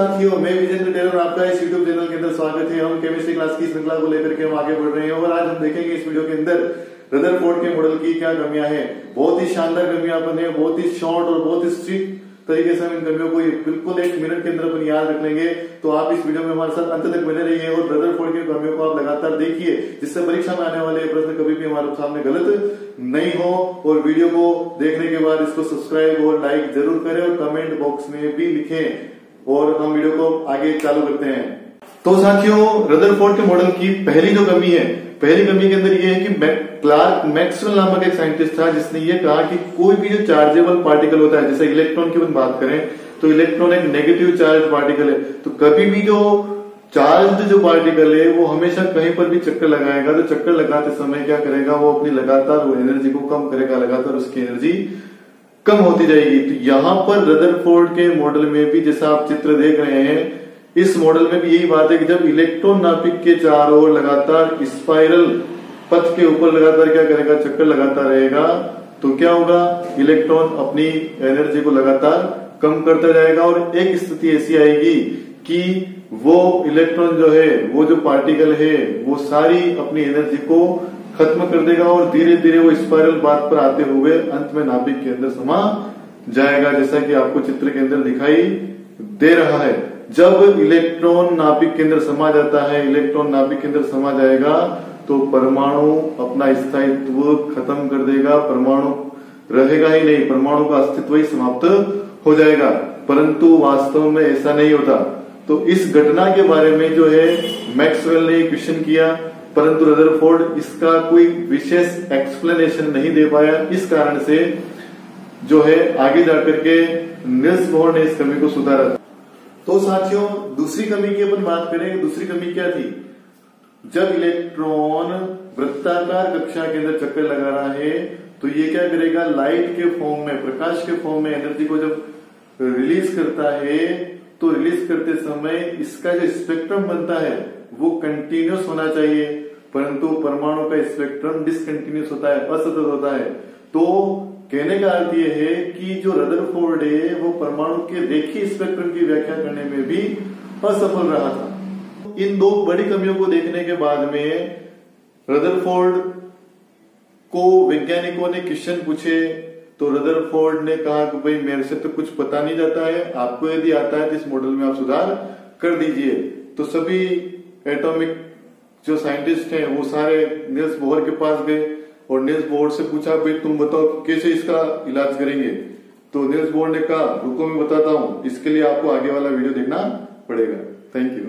साथियों मैं विजेंद्र टेलर आपका इस यूट्यूब चैनल के अंदर स्वागत है। हम केमिस्ट्री क्लास की श्रृंखला को लेकर के हम आगे बढ़ रहे हैं और आज हम देखेंगे इस वीडियो के अंदर रदरफोर्ड के मॉडल की क्या कमियाँ हैं। बहुत ही शानदार कमियाँ अपन है, बहुत ही शॉर्ट और बहुत ही स्ट्रिक्ट तरीके से हम इन कमियों को बिल्कुल एक मिनट के अंदर अपन याद रख लेंगे। तो आप इस वीडियो में हमारे साथ अंत तक बने रहिए और ब्रदर फोर्ड की कमियों को आप लगातार देखिए, जिससे परीक्षा में आने वाले प्रश्न कभी भी हमारे सामने गलत नहीं हो। और वीडियो को देखने के बाद इसको सब्सक्राइब और लाइक ज़रूर करें और कमेंट बॉक्स में भी लिखें। और हम वीडियो को आगे चालू करते हैं। तो साथियों रदरफोर्ड के मॉडल की पहली जो कमी है, पहली कमी के अंदर ये है कि क्लार्क मैक्सवेल नामक एक साइंटिस्ट था, जिसने ये कहा कि कोई भी जो चार्जेबल पार्टिकल होता है, जैसे इलेक्ट्रॉन की बात करें तो इलेक्ट्रॉन एक नेगेटिव चार्ज पार्टिकल है। तो कभी भी जो चार्ज जो पार्टिकल है, वो हमेशा कहीं पर भी चक्कर लगाएगा। तो चक्कर लगाते समय क्या करेगा? वो अपनी लगातार वो एनर्जी को कम करेगा, लगातार उसकी एनर्जी कम होती जाएगी। तो यहाँ पर रदरफोर्ड के मॉडल में भी जैसा आप चित्र देख रहे हैं, इस मॉडल में भी यही बात है कि जब इलेक्ट्रॉन नापिक के चारों ओर लगातार स्पाइरल पथ के ऊपर लगातार क्या करेगा, चक्कर लगाता रहेगा तो क्या होगा? इलेक्ट्रॉन अपनी एनर्जी को लगातार कम करता जाएगा और एक स्थिति ऐसी आएगी कि वो इलेक्ट्रॉन जो है, वो जो पार्टिकल है, वो सारी अपनी एनर्जी को खत्म कर देगा और धीरे धीरे वो स्पाइरल बात पर आते हुए अंत में नाभिक के अंदर समा जाएगा, जैसा कि आपको चित्र के अंदर दिखाई दे रहा है। जब इलेक्ट्रॉन नाभिक के अंदर समा जाता है इलेक्ट्रॉन नाभिक के अंदर समा जाएगा तो परमाणु अपना स्थायित्व खत्म कर देगा। परमाणु रहेगा ही नहीं, परमाणु का अस्तित्व ही समाप्त हो जाएगा। परंतु वास्तव में ऐसा नहीं होता। तो इस घटना के बारे में जो है मैक्सवेल ने क्वेश्चन किया। परंतु रदरफोर्ड इसका कोई विशेष एक्सप्लेनेशन नहीं दे पाया। इस कारण से जो है, आगे जाकर के निल्स बोहर ने इस कमी को सुधारा। तो साथियों, दूसरी कमी की अपन बात करें, दूसरी कमी क्या थी? जब इलेक्ट्रॉन वृत्ताकार कक्षा के अंदर चक्कर लगा रहा है तो ये क्या करेगा? लाइट के फॉर्म में, प्रकाश के फॉर्म में एनर्जी को जब रिलीज़ करता है तो रिलीज़ करते समय इसका जो स्पेक्ट्रम बनता है, वो कंटिन्यूस होना चाहिए। परंतु परमाणु का स्पेक्ट्रम डिसकंटिन्यूस होता है, असतत होता है। तो कहने का अर्थ यह है कि जो रदरफोर्ड है, वो परमाणु के रेखीय स्पेक्ट्रम की व्याख्या करने में भी असफल रहा था। इन दो बड़ी कमियों को देखने के बाद में रदरफोर्ड को वैज्ञानिकों ने क्वेश्चन पूछे तो रदरफोर्ड ने कहा कि भाई, मेरे से तो कुछ पता नहीं जाता है, आपको यदि आता है तो इस मॉडल में आप सुधार कर दीजिए। तो सभी एटॉमिक जो साइंटिस्ट हैं, वो सारे नील्स बोहर के पास गए और नील्स बोहर से पूछा, भाई, तुम बताओ, कैसे इसका इलाज करेंगे? तो नील्स बोहर ने कहा, रुको, मैं बताता हूँ, इसके लिए आपको आगे वाला वीडियो देखना पड़ेगा। Thank you